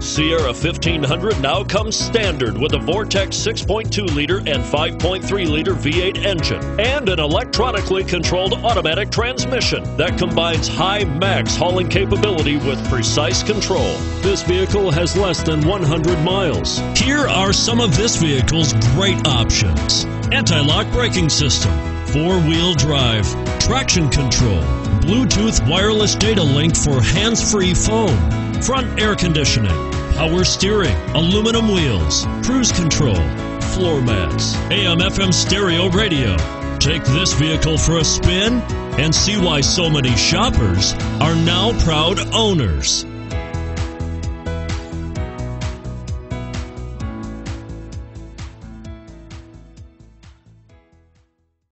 Sierra 1500 now comes standard with a Vortec 6.2 liter and 5.3 liter V8 engine and an electronically controlled automatic transmission that combines high max hauling capability with precise control. This vehicle has less than 100 miles. Here are some of this vehicle's great options anti lock braking system, four wheel drive, traction control, Bluetooth wireless data link for hands free phone front air conditioning, power steering, aluminum wheels, cruise control, floor mats, AM FM stereo radio. Take this vehicle for a spin and see why so many shoppers are now proud owners.